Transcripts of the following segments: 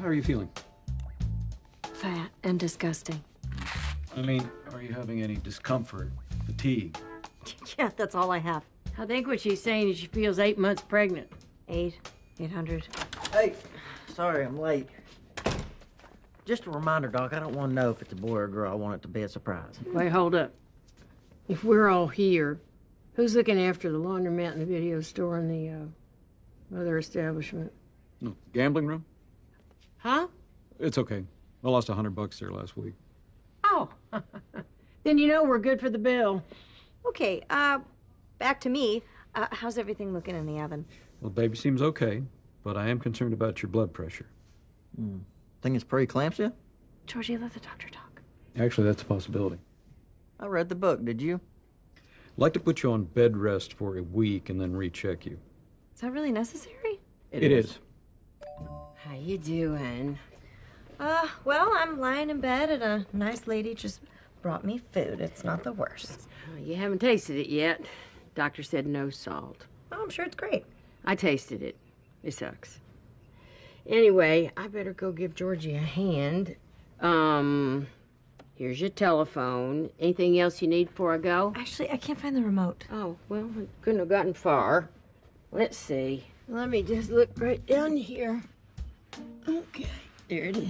How are you feeling? Fat and disgusting. I mean, are you having any discomfort, fatigue? Yeah, that's all I have. I think what she's saying is she feels eight months pregnant. Eight, eight hundred. Hey, sorry I'm late. Just a reminder, Doc, I don't want to know if it's a boy or a girl. I want it to be a surprise. Wait, hold up. If we're all here, who's looking after the laundromat and the video store and the uh, other establishment? No, gambling room? Huh? It's okay. I lost a hundred bucks there last week. Oh. then you know we're good for the bill. Okay, uh, back to me. Uh, how's everything looking in the oven? Well, baby seems okay, but I am concerned about your blood pressure. Think it's preeclampsia? Georgie, let the doctor talk. Actually, that's a possibility. I read the book. Did you? I'd like to put you on bed rest for a week and then recheck you. Is that really necessary? it is. How you doing? Uh, well, I'm lying in bed and a nice lady just brought me food. It's not the worst. You haven't tasted it yet. Doctor said no salt. Oh, I'm sure it's great. I tasted it. It sucks. Anyway, I better go give Georgie a hand. Um, here's your telephone. Anything else you need before I go? Actually, I can't find the remote. Oh, well, I couldn't have gotten far. Let's see. Let me just look right down here. Okay, there it is.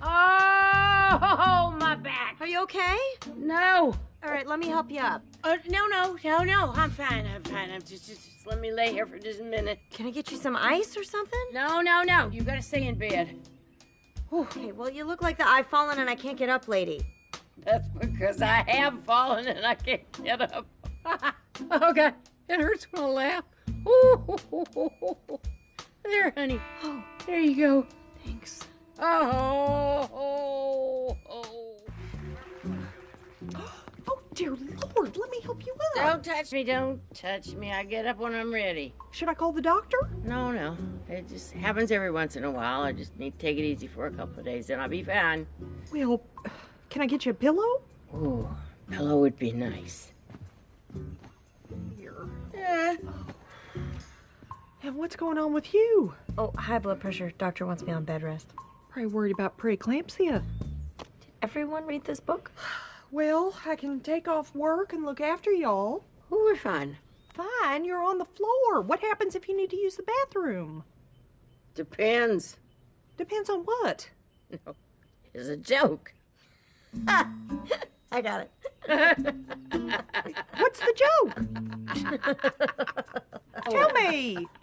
Oh, my back. Are you okay? No. All right, let me help you up. Uh, no, no, no, no. I'm fine. I'm fine. I'm just, just, just let me lay here for just a minute. Can I get you some ice or something? No, no, no. You gotta stay in bed. Okay, well, you look like the I've fallen and I can't get up lady. That's because I have fallen and I can't get up. oh, God. It hurts when I laugh. Ooh. There, honey. Oh, there you go. Thanks. Oh, oh, oh. Oh, dear Lord, let me help you up. Don't touch me. Don't touch me. I get up when I'm ready. Should I call the doctor? No, no. It just happens every once in a while. I just need to take it easy for a couple of days, and I'll be fine. Well, can I get you a pillow? Ooh, pillow would be nice. Here. Eh. And what's going on with you? Oh, high blood pressure. Doctor wants me on bed rest. Probably worried about preeclampsia. Did everyone read this book? Well, I can take off work and look after y'all. Oh, we're fine. Fine, you're on the floor. What happens if you need to use the bathroom? Depends. Depends on what. No, it's a joke. I got it. What's the joke? Tell me.